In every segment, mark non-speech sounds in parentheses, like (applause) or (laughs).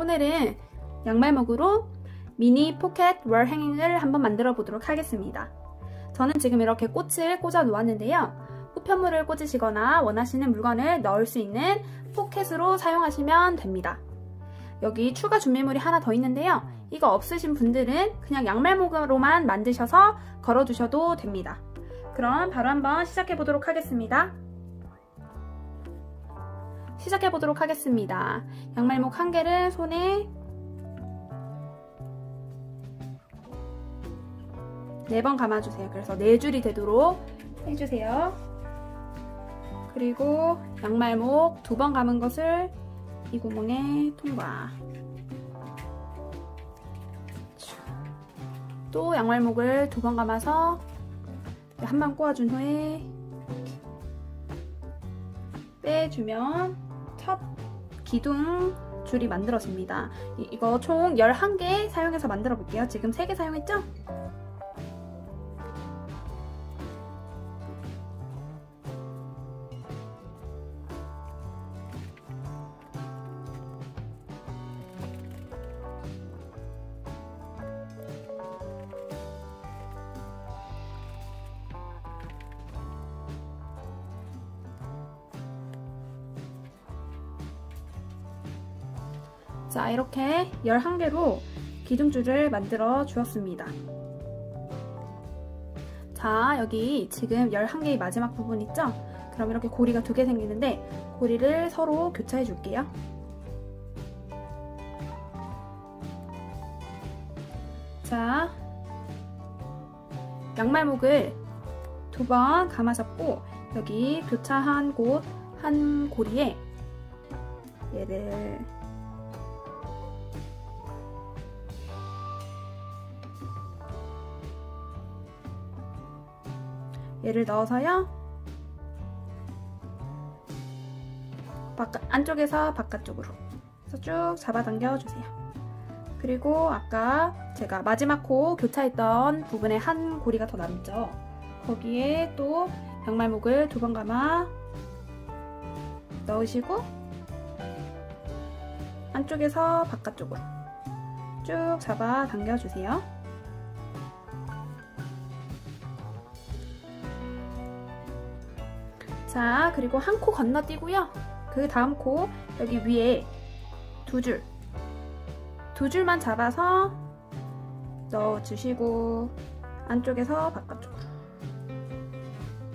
오늘은 양말목으로 미니 포켓 wall hanging을 한번 만들어 보도록 하겠습니다. 저는 지금 이렇게 꽃을 꽂아 놓았는데요. 우편물을 꽂으시거나 원하시는 물건을 넣을 수 있는 포켓으로 사용하시면 됩니다. 여기 추가 준비물이 하나 더 있는데요. 이거 없으신 분들은 그냥 양말목으로만 만드셔서 걸어두셔도 됩니다. 그럼 바로 한번 시작해 보도록 하겠습니다. 시작해 보도록 하겠습니다. 양말목 한 개를 손에 네 번 감아주세요. 그래서 네 줄이 되도록 해주세요. 그리고 양말목 두 번 감은 것을 이 구멍에 통과. 또 양말목을 두 번 감아서 한 번 꼬아준 후에 빼주면 첫 기둥 줄이 만들어집니다. 이거 총 11개 사용해서 만들어 볼게요. 지금 3개 사용했죠? 자 이렇게 11개로 기둥줄을 만들어 주었습니다. 자 여기 지금 11개의 마지막 부분 있죠? 그럼 이렇게 고리가 두 개 생기는데 고리를 서로 교차해 줄게요. 자 양말목을 두 번 감아 잡고 여기 교차한 곳 한 고리에 얘를 얘를 넣어서요. 바깥, 안쪽에서 바깥쪽으로 쭉 잡아당겨 주세요. 그리고 아까 제가 마지막 코 교차했던 부분에 한 고리가 더 남죠. 거기에 또 양말목을 두 번 감아 넣으시고 안쪽에서 바깥쪽으로 쭉 잡아 당겨주세요. 자 그리고 한 코 건너뛰고요. 그 다음 코 여기 위에 두 줄. 두 줄만 잡아서 넣어주시고 안쪽에서 바깥쪽으로.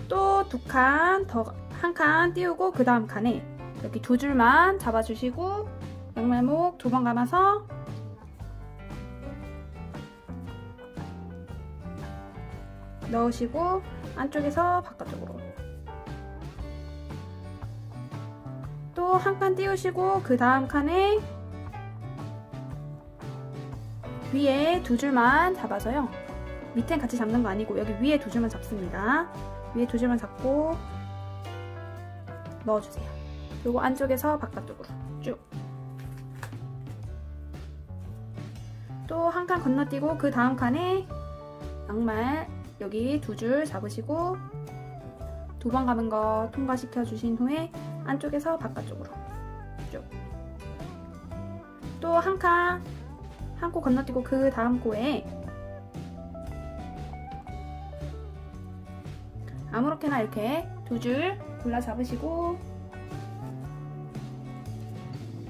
또 두 칸 더 한 칸 띄우고 그 다음 칸에 여기 두 줄만 잡아주시고 양말목 두 번 감아서 넣으시고 안쪽에서 바깥쪽으로 또 한 칸 띄우시고 그 다음 칸에 위에 두 줄만 잡아서요. 밑엔 같이 잡는 거 아니고 여기 위에 두 줄만 잡습니다. 위에 두 줄만 잡고 넣어주세요. 그리고 안쪽에서 바깥쪽으로 쭉. 또 한 칸 건너뛰고 그 다음 칸에 양말 여기 두 줄 잡으시고 두 번 감은 거 통과시켜 주신 후에 안쪽에서 바깥쪽으로 쭉. 또 한 칸, 한 코 건너뛰고 그 다음 코에 아무렇게나 이렇게 두 줄 골라 잡으시고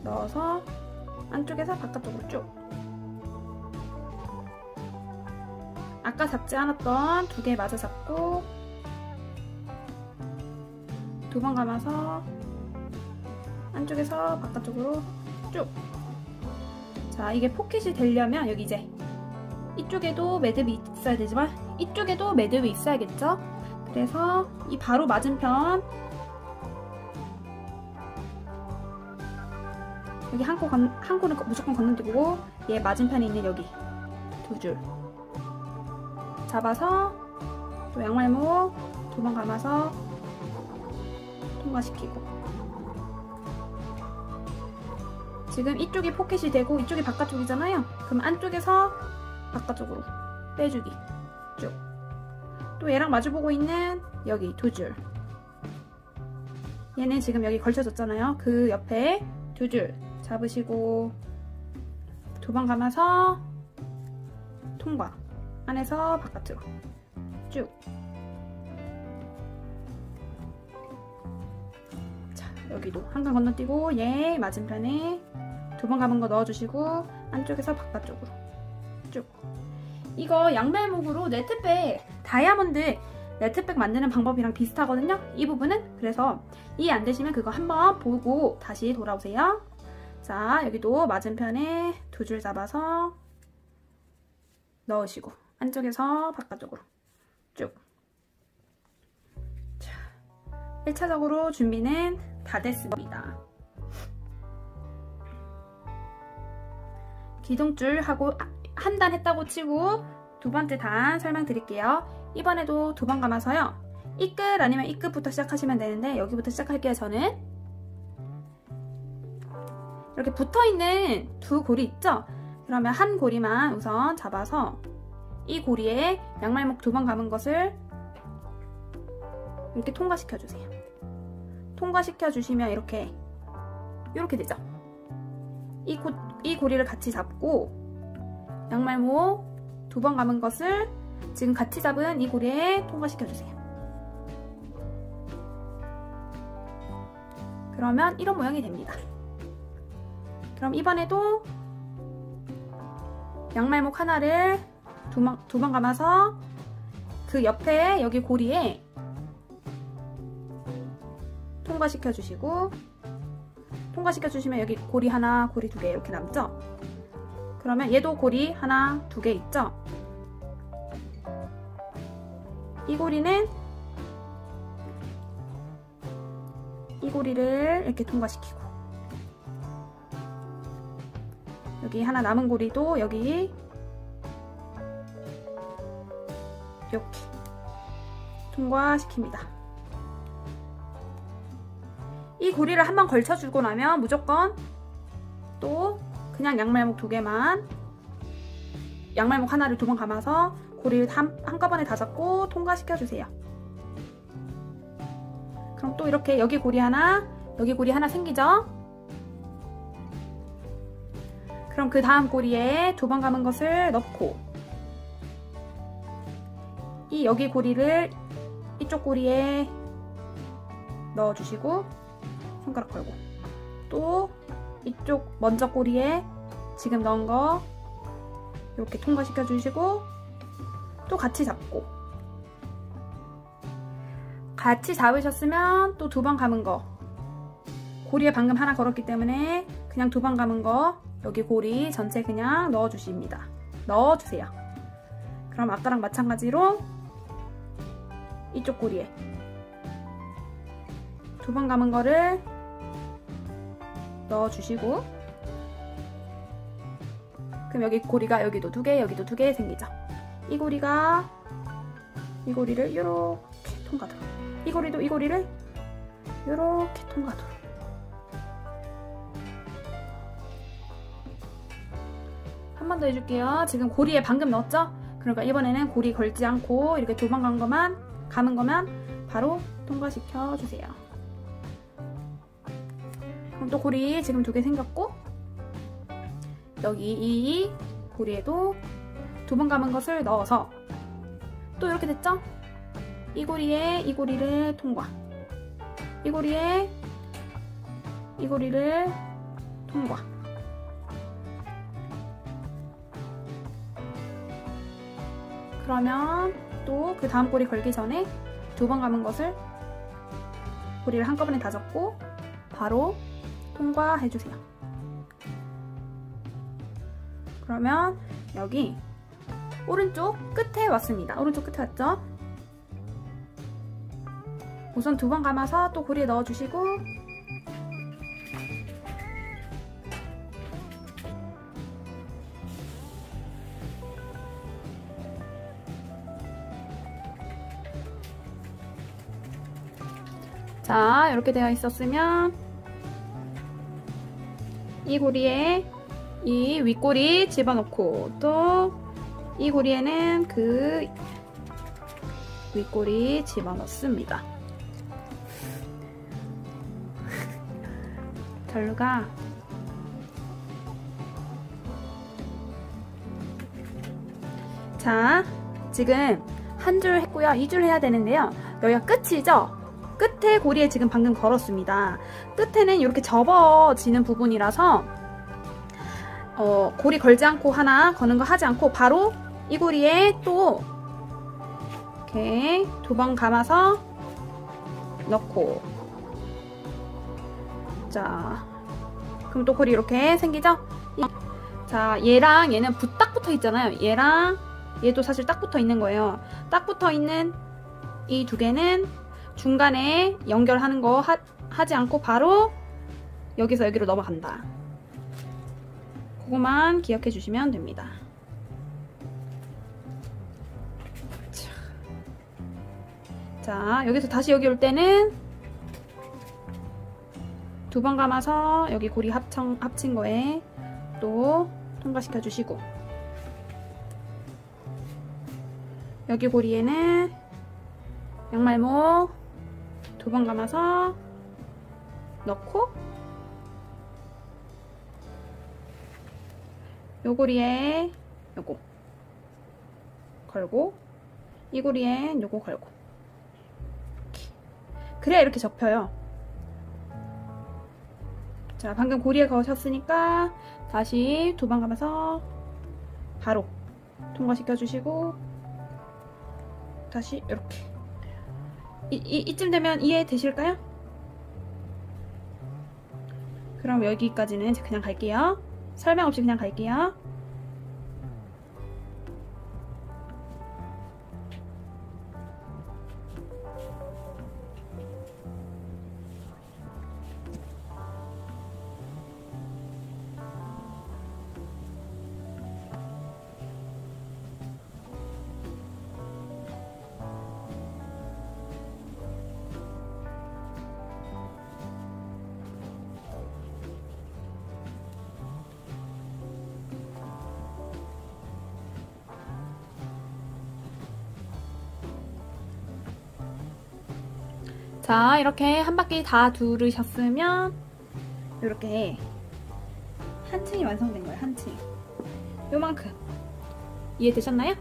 넣어서 안쪽에서 바깥쪽으로 쭉. 아까 잡지 않았던 두 개 맞아 잡고 두 번 감아서 안쪽에서 바깥쪽으로 쭉. 자, 이게 포켓이 되려면 여기 이제 이쪽에도 매듭이 있어야 되지만 이쪽에도 매듭이 있어야겠죠? 그래서 이 바로 맞은편 여기 한 코, 건, 한 코는 무조건 건너뛰고 얘 맞은편에 있는 여기 두 줄 잡아서 또 양말목 두 번 감아서 통과시키고 지금 이쪽이 포켓이 되고 이쪽이 바깥쪽이잖아요. 그럼 안쪽에서 바깥쪽으로 빼주기 쭉. 또 얘랑 마주보고 있는 여기 두 줄. 얘는 지금 여기 걸쳐졌잖아요. 그 옆에 두 줄 잡으시고 두 번 감아서 통과 안에서 바깥으로 쭉 자, 여기도 한칸 건너뛰고 얘 맞은편에 두 번 감은 거 넣어주시고 안쪽에서 바깥쪽으로. 쭉. 이거 양말목으로 네트백 다이아몬드 네트백 만드는 방법이랑 비슷하거든요? 이 부분은? 그래서 이해 안 되시면 그거 한번 보고 다시 돌아오세요. 자 여기도 맞은편에 두 줄 잡아서 넣으시고 안쪽에서 바깥쪽으로. 쭉. 자, 1차적으로 준비는 다 됐습니다 기둥줄 하고 한 단 했다고 치고 두 번째 단 설명드릴게요 이번에도 두 번 감아서요 이 끝 아니면 이 끝부터 시작하시면 되는데 여기부터 시작할게요 저는 이렇게 붙어있는 두 고리 있죠? 그러면 한 고리만 우선 잡아서 이 고리에 양말목 두 번 감은 것을 이렇게 통과시켜 주세요. 통과시켜 주시면 이렇게 이렇게 되죠. 이, 고, 이 고리를 같이 잡고 양말목 두번 감은 것을 지금 같이 잡은 이 고리에 통과시켜 주세요. 그러면 이런 모양이 됩니다. 그럼 이번에도 양말목 하나를 두번 두 번 감아서 그 옆에 여기 고리에 통과시켜 주시고 통과시켜 주시면 여기 고리 하나, 고리 두 개 이렇게 남죠? 그러면 얘도 고리 하나, 두 개 있죠? 이 고리는 이 고리를 이렇게 통과시키고 여기 하나 남은 고리도 여기 이렇게 통과시킵니다. 이 고리를 한 번 걸쳐주고 나면 무조건 또 그냥 양말목 두 개만 양말목 하나를 두 번 감아서 고리를 한, 한꺼번에 다 잡고 통과시켜주세요. 그럼 또 이렇게 여기 고리 하나, 여기 고리 하나 생기죠? 그럼 그 다음 고리에 두 번 감은 것을 넣고 이 여기 고리를 이쪽 고리에 넣어주시고 손가락 걸고 또 이쪽 먼저 고리에 지금 넣은 거 이렇게 통과시켜 주시고 또 같이 잡고 같이 잡으셨으면 또 두 번 감은 거 고리에 방금 하나 걸었기 때문에 그냥 두 번 감은 거 여기 고리 전체 그냥 넣어주십니다. 넣어주세요. 그럼 아까랑 마찬가지로 이쪽 고리에 두 번 감은 거를 넣어주시고 그럼 여기 고리가 여기도 두 개, 여기도 두 개 생기죠. 이 고리가 이 고리를 이렇게 통과도록 이 고리도 이 고리를 이렇게 통과도록 한 번 더 해줄게요. 지금 고리에 방금 넣었죠? 그러니까 이번에는 고리 걸지 않고 이렇게 두번간 것만 감은 것만 바로 통과시켜 주세요. 그럼 또 고리 지금 두 개 생겼고 여기 이 고리에도 두 번 감은 것을 넣어서 또 이렇게 됐죠? 이 고리에 이 고리를 통과 이 고리에 이 고리를 통과 그러면 또 그 다음 고리 걸기 전에 두 번 감은 것을 고리를 한꺼번에 다 잡고 바로 통과해주세요. 그러면 여기 오른쪽 끝에 왔습니다. 오른쪽 끝에 왔죠? 우선 두 번 감아서 또 고리에 넣어주시고 자 이렇게 되어 있었으면 이 고리에 이 윗고리 집어넣고 또 이 고리에는 그 윗고리 집어넣습니다. (laughs) 절루가 자 지금 한 줄 했고요. 이 줄 해야 되는데요. 여기가 끝이죠? 끝에 고리에 지금 방금 걸었습니다. 끝에는 이렇게 접어지는 부분이라서 어, 고리 걸지 않고 하나 거는 거 하지 않고 바로 이 고리에 또 이렇게 두 번 감아서 넣고 자 그럼 또 고리 이렇게 생기죠? 자 얘랑 얘는 딱 붙어 있잖아요 얘랑 얘도 사실 딱 붙어 있는 거예요 딱 붙어 있는 이 두 개는 중간에 연결하는 거 하, 하지 않고 바로 여기서 여기로 넘어간다. 그거만 기억해 주시면 됩니다. 자 여기서 다시 여기 올 때는 두 번 감아서 여기 고리 합청, 합친 거에 또 통과시켜 주시고 여기 고리에는 양말목 두 번 감아서 넣고 요 고리에 요거 걸고 이 고리엔 요거 걸고 그래야 이렇게 접혀요. 자, 방금 고리에 거셨으니까 다시 두 번 감아서 바로 통과시켜 주시고 다시 이렇게 이, 이, 이쯤 되면 이해되실까요? 그럼 여기까지는 그냥 갈게요. 설명 없이 그냥 갈게요. 자 이렇게 한 바퀴 다 두르셨으면 이렇게 한 층이 완성된 거예요 한 층. 요만큼 이해되셨나요?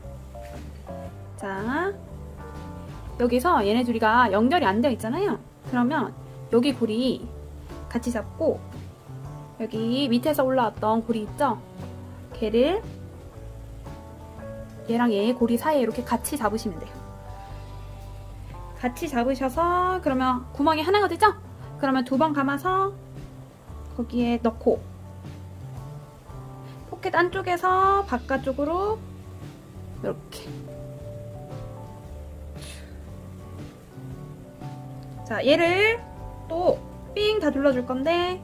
자 여기서 얘네 둘이가 연결이 안 되어 있잖아요 그러면 여기 고리 같이 잡고 여기 밑에서 올라왔던 고리 있죠? 걔를 얘랑 얘 고리 사이에 이렇게 같이 잡으시면 돼요 같이 잡으셔서 그러면 구멍이 하나가 되죠? 그러면 두 번 감아서 거기에 넣고 포켓 안쪽에서 바깥쪽으로 이렇게 자 얘를 또 삥 다 둘러줄 건데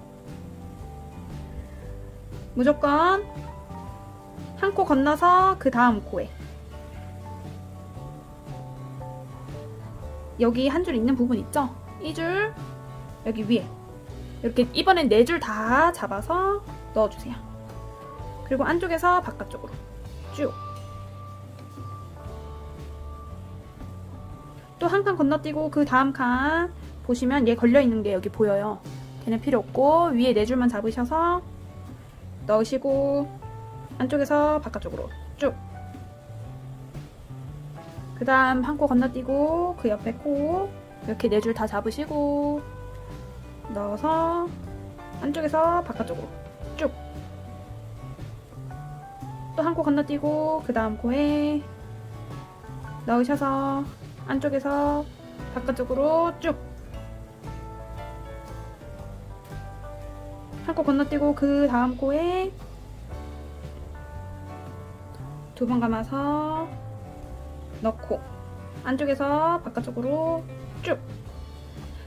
무조건 한 코 건너서 그 다음 코에 여기 한 줄 있는 부분 있죠? 이 줄 여기 위에 이렇게 이번엔 네 줄 다 잡아서 넣어주세요. 그리고 안쪽에서 바깥쪽으로 쭉 또 한 칸 건너뛰고 그 다음 칸 보시면 얘 걸려있는 게 여기 보여요. 걔는 필요 없고 위에 네 줄만 잡으셔서 넣으시고 안쪽에서 바깥쪽으로 쭉 그 다음 한 코 건너뛰고 그 옆에 코 이렇게 네 줄 다 잡으시고 넣어서 안쪽에서 바깥쪽으로 쭉. 또 한 코 건너뛰고 그 다음 코에 넣으셔서 안쪽에서 바깥쪽으로 쭉. 한 코 건너뛰고 그 다음 코에 두 번 감아서 넣고 안쪽에서 바깥쪽으로 쭉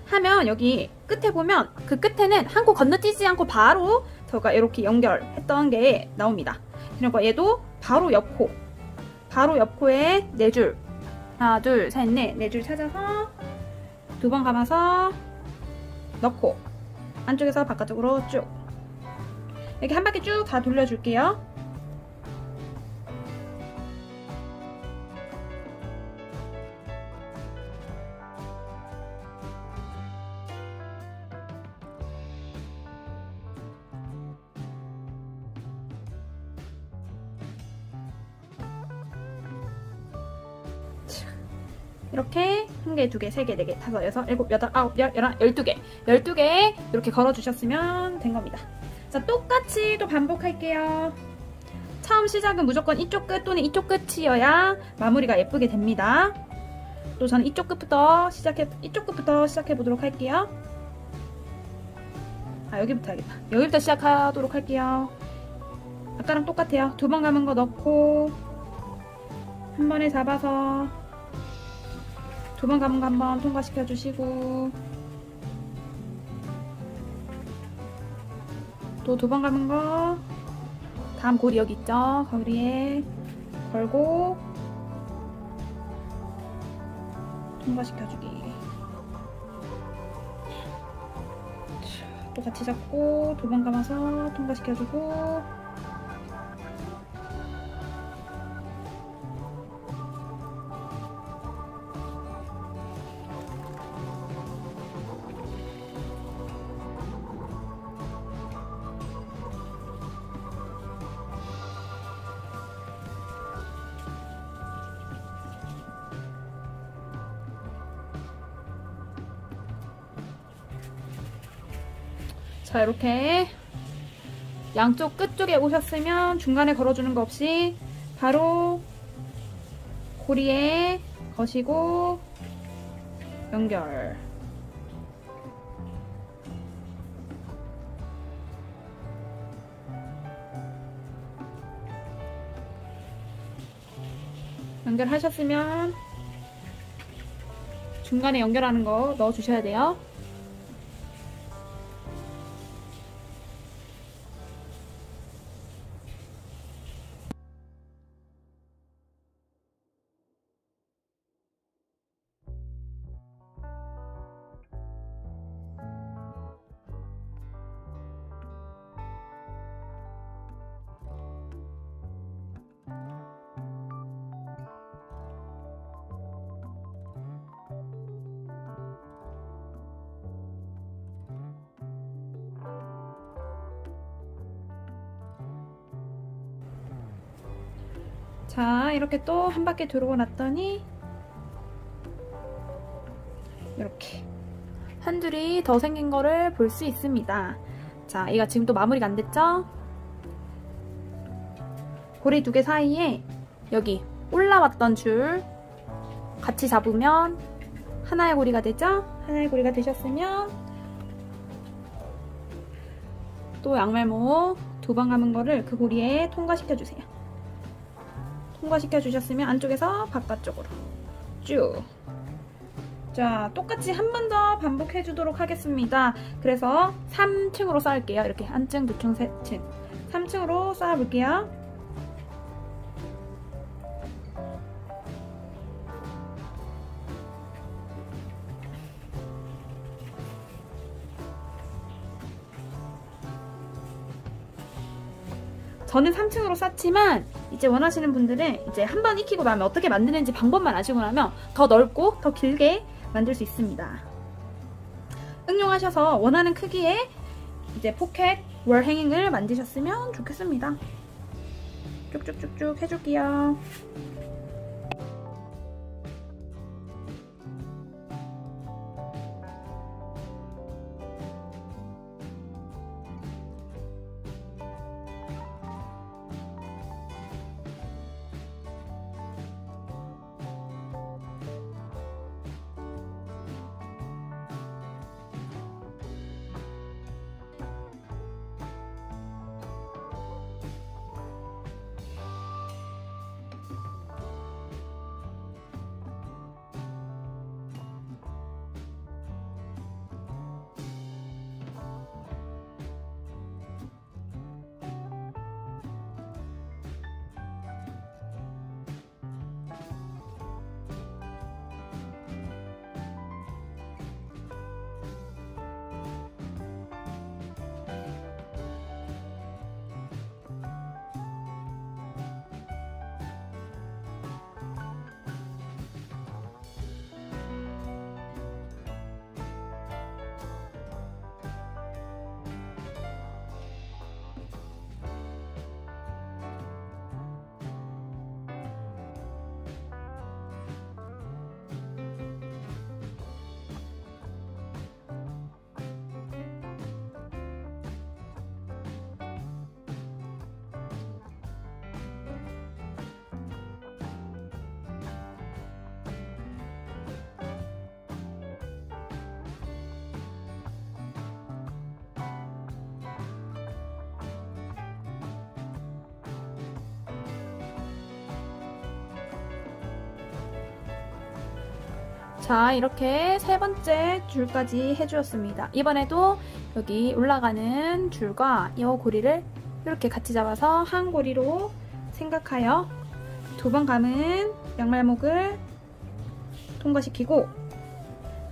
하면 여기 끝에 보면 그 끝에는 한 코 건너뛰지 않고 바로 저가 이렇게 연결했던 게 나옵니다. 그리고 얘도 바로 옆코 바로 옆코에 네 줄 하나 둘 셋 넷 네 줄 찾아서 두 번 감아서 넣고 안쪽에서 바깥쪽으로 쭉 이렇게 한 바퀴 쭉 다 돌려줄게요. 개, 두 개, 세 개, 네 개, 다섯, 여섯, 일곱, 여덟, 아홉, 열, 열한, 열두 개, 열두 개 이렇게 걸어주셨으면 된 겁니다. 자, 똑같이 또 반복할게요. 처음 시작은 무조건 이쪽 끝 또는 이쪽 끝이어야 마무리가 예쁘게 됩니다. 또 저는 이쪽 끝부터 시작해 이쪽 끝부터 시작해 보도록 할게요. 아 여기부터 하겠다. 여기부터 시작하도록 할게요. 아까랑 똑같아요. 두 번 감은 거 넣고 한 번에 잡아서 두번 감은 거한번 통과시켜 주시고. 또두번 감은 거. 다음 고리 여기 있죠? 거리에 걸고 통과시켜주기. 똑같이 잡고 두번 감아서 통과시켜주고 자 이렇게 양쪽 끝쪽에 오셨으면 중간에 걸어주는 거 없이 바로 고리에 거시고 연결 연결하셨으면 중간에 연결하는 거 넣어 주셔야 돼요. 자 이렇게 또 한 바퀴 돌고 났더니 이렇게 한 줄이 더 생긴 거를 볼 수 있습니다. 자, 얘가 지금 또 마무리가 안 됐죠? 고리 두 개 사이에 여기 올라왔던 줄 같이 잡으면 하나의 고리가 되죠? 하나의 고리가 되셨으면 또 양말모 두 번 감은 거를 그 고리에 통과시켜 주세요. 통과시켜 주셨으면 안쪽에서 바깥쪽으로 쭉. 자, 똑같이 한 번 더 반복해 주도록 하겠습니다. 그래서 3층으로 쌓을게요. 이렇게 한 층, 두 층, 세 층. 3층으로 쌓아볼게요. 저는 3층으로 쌓지만 이제 원하시는 분들은 이제 한 번 익히고 나면 어떻게 만드는지 방법만 아시고 나면 더 넓고 더 길게 만들 수 있습니다. 응용하셔서 원하는 크기의 이제 포켓 월 행잉을 만드셨으면 좋겠습니다. 쭉쭉쭉쭉 해줄게요. 자 이렇게 세 번째 줄까지 해주었습니다. 이번에도 여기 올라가는 줄과 이 고리를 이렇게 같이 잡아서 한 고리로 생각하여 두 번 감은 양말목을 통과시키고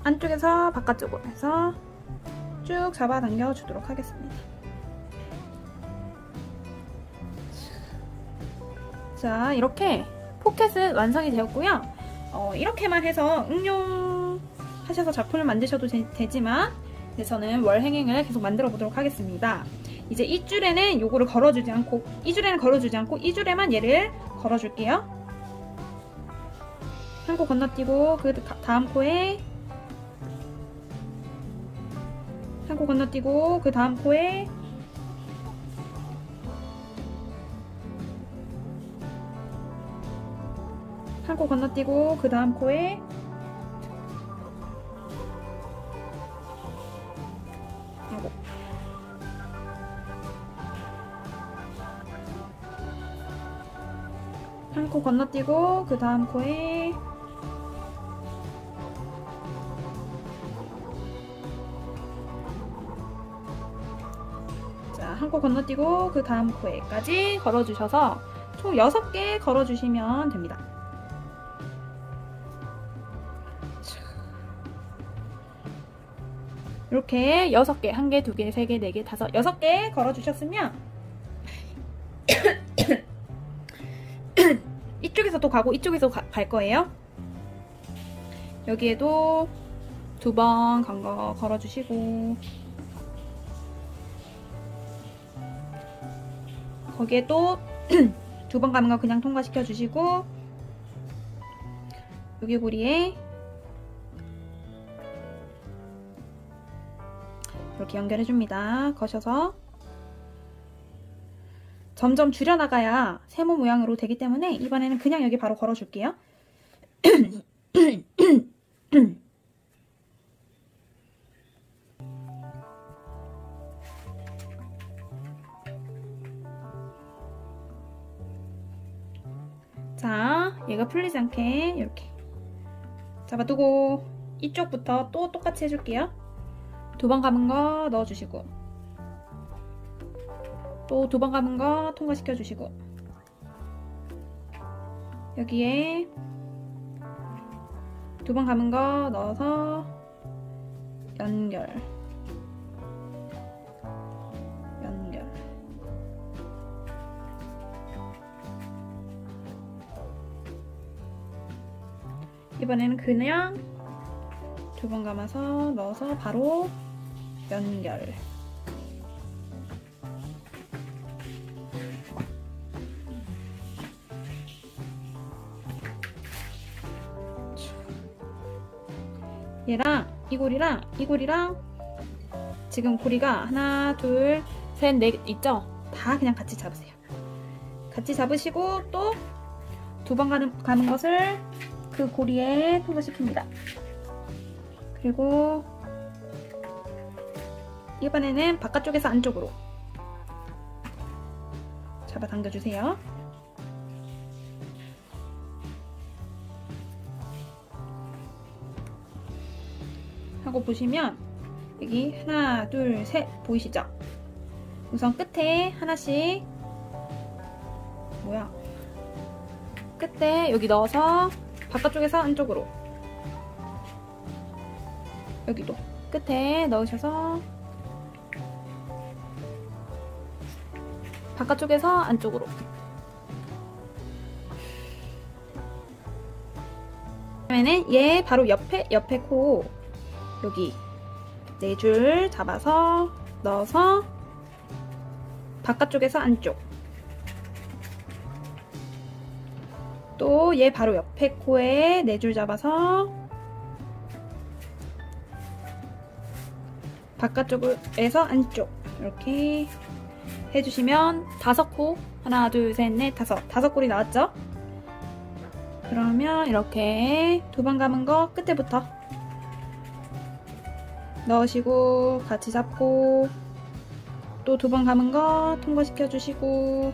안쪽에서 바깥쪽으로 해서 쭉 잡아당겨 주도록 하겠습니다. 자 이렇게 포켓은 완성이 되었고요. 어, 이렇게만 해서 응용하셔서 작품을 만드셔도 되, 지만 저는 월행행을 계속 만들어 보도록 하겠습니다. 이제 이 줄에는 요거를 걸어주지 않고 이 줄에는 걸어주지 않고 이 줄에만 얘를 걸어줄게요. 한 코 건너뛰고 그 다음 코에 한 코 건너뛰고 그 다음 코에 한 코 건너뛰고 그 다음 코에 한코 건너뛰고 그 다음 코에 자, 한코 건너뛰고 그 다음 코에까지 걸어주셔서 총 6개 걸어주시면 됩니다. 이렇게 6개, 1개, 2개, 3개, 4개, 5, 6개 걸어주셨으면 (coughs) 이쪽에서 또 가고 이쪽에서 가, 갈 거예요. 여기에도 두 번 간 거 걸어주시고 거기에 또 (coughs) 두 번 가는 거 그냥 통과시켜 주시고 여기 고리에 이렇게 연결해줍니다. 거셔서 점점 줄여나가야 세모 모양으로 되기 때문에 이번에는 그냥 여기 바로 걸어줄게요. (clears throat) 자, 얘가 풀리지 않게 이렇게 잡아두고 이쪽부터 또 똑같이 해줄게요. 두 번 감은 거 넣어주시고 또 두 번 감은 거 통과시켜 주시고 여기에 두 번 감은 거 넣어서 연결 연결. 이번에는 그냥 두 번 감아서 넣어서 바로 연결. 얘랑 이 고리랑 이 고리랑 지금 고리가 하나 둘 셋 넷 있죠? 다 그냥 같이 잡으세요. 같이 잡으시고 또 두번 감은 것을 그 고리에 통과시킵니다. 그리고 이번에는 바깥쪽에서 안쪽으로 잡아당겨주세요. 하고 보시면 여기 하나, 둘, 셋 보이시죠? 우선 끝에 하나씩 뭐야 끝에 여기 넣어서 바깥쪽에서 안쪽으로 여기도 끝에 넣으셔서 바깥쪽에서 안쪽으로. 그러면은 얘 바로 옆에 옆에 코. 여기. 네 줄 잡아서 넣어서 바깥쪽에서 안쪽. 또 얘 바로 옆에 코에 네 줄 잡아서 바깥쪽에서 안쪽. 이렇게 해주시면 다섯 코 하나 둘 셋 넷 다섯 다섯 골이 나왔죠? 그러면 이렇게 두 번 감은 거 끝에부터 넣으시고 같이 잡고 또 두 번 감은 거 통과시켜 주시고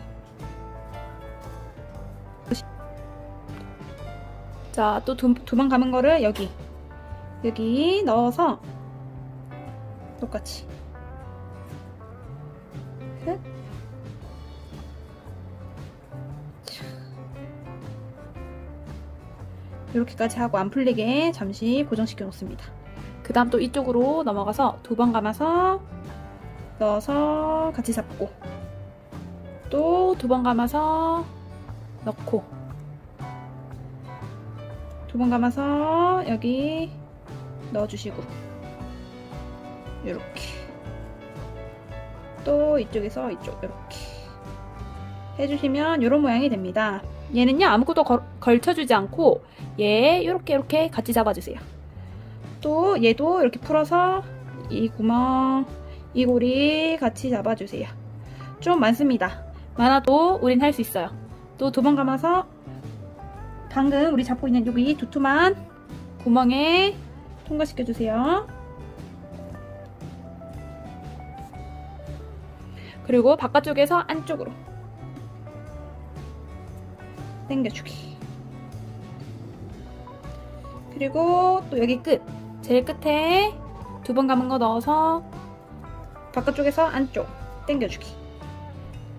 자 또 두 번 감은 거를 여기 여기 넣어서 똑같이 이렇게까지 하고 안 풀리게 잠시 고정시켜 놓습니다. 그 다음 또 이쪽으로 넘어가서 두 번 감아서 넣어서 같이 잡고 또 두 번 감아서 넣고 두 번 감아서 여기 넣어주시고 이렇게 또 이쪽에서 이쪽 이렇게 해주시면 이런 모양이 됩니다. 얘는요 아무것도 걸, 걸쳐주지 않고 얘 이렇게 이렇게 같이 잡아주세요. 또 얘도 이렇게 풀어서 이 구멍 이 고리 같이 잡아주세요. 좀 많습니다. 많아도 우린 할 수 있어요. 또두번 감아서 방금 우리 잡고 있는 여기 두툼한 구멍에 통과시켜주세요. 그리고 바깥쪽에서 안쪽으로 당겨주기. 그리고 또 여기 끝, 제일 끝에 두 번 감은 거 넣어서 바깥쪽에서 안쪽 당겨주기.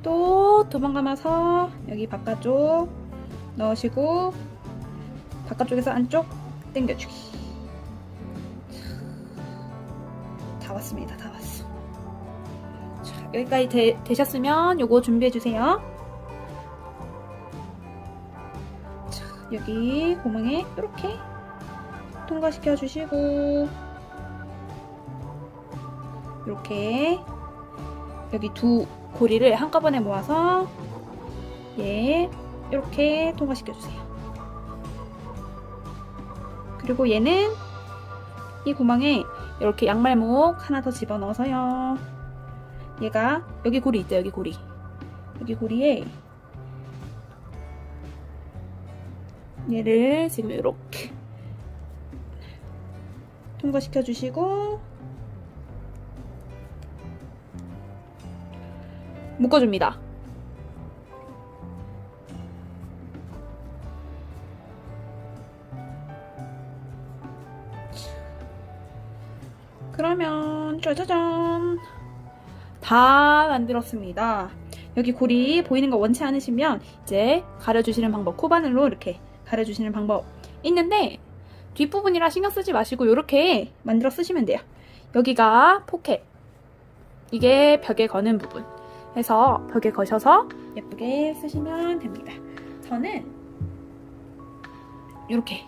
또 두 번 감아서 여기 바깥쪽 넣으시고 바깥쪽에서 안쪽 당겨주기. 다 왔습니다. 다 왔어. 자, 여기까지 되, 되셨으면 요거 준비해주세요. 여기 구멍에 이렇게 통과시켜 주시고 이렇게 여기 두 고리를 한꺼번에 모아서 얘 이렇게 통과시켜 주세요. 그리고 얘는 이 구멍에 이렇게 양말목 하나 더 집어넣어서요. 얘가 여기 고리 있죠, 여기 고리. 여기 고리에 얘를 지금 이렇게 통과시켜 주시고 묶어줍니다. 그러면 짜자잔 다 만들었습니다. 여기 고리 보이는 거 원치 않으시면 이제 가려주시는 방법 코바늘로 이렇게 가려주시는 방법 있는데 뒷부분이라 신경 쓰지 마시고 이렇게 만들어 쓰시면 돼요. 여기가 포켓 이게 벽에 거는 부분 해서 벽에 거셔서 예쁘게 쓰시면 됩니다. 저는 이렇게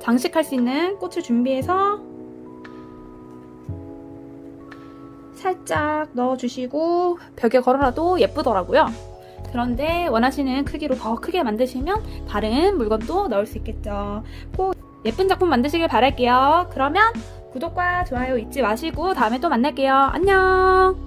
장식할 수 있는 꽃을 준비해서 살짝 넣어주시고 벽에 걸어놔도 예쁘더라고요. 그런데 원하시는 크기로 더 크게 만드시면 다른 물건도 넣을 수 있겠죠. 꼭 예쁜 작품 만드시길 바랄게요. 그러면 구독과 좋아요 잊지 마시고 다음에 또 만날게요. 안녕!